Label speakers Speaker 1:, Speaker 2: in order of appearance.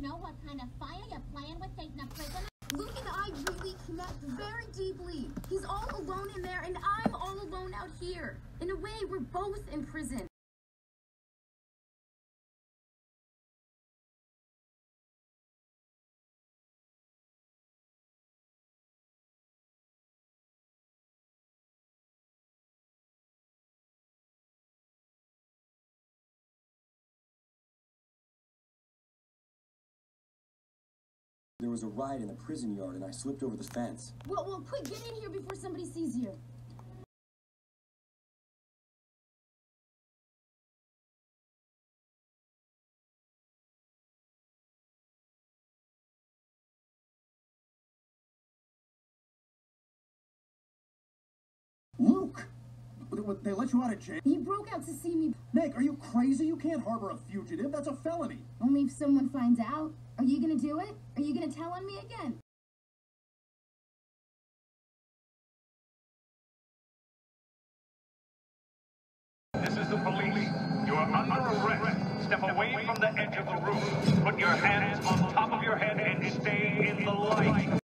Speaker 1: know what kind of fire you're playing with taking a prisoner?
Speaker 2: Luke and I really connect very deeply. He's all alone in there, and I'm all alone out here. In a way, we're both in prison.
Speaker 3: There was a riot in the prison yard and I slipped over the fence.
Speaker 2: Well, well, quick, get in here before somebody sees you.
Speaker 4: Luke! They let you out of jail?
Speaker 2: He broke out to see me.
Speaker 4: Meg, are you crazy? You can't harbor a fugitive. That's a felony.
Speaker 2: Only if someone finds out. Are you gonna do it? Are you gonna tell on me again?
Speaker 5: This is the police. You are under arrest. Step away from the edge of the room. Put your hands on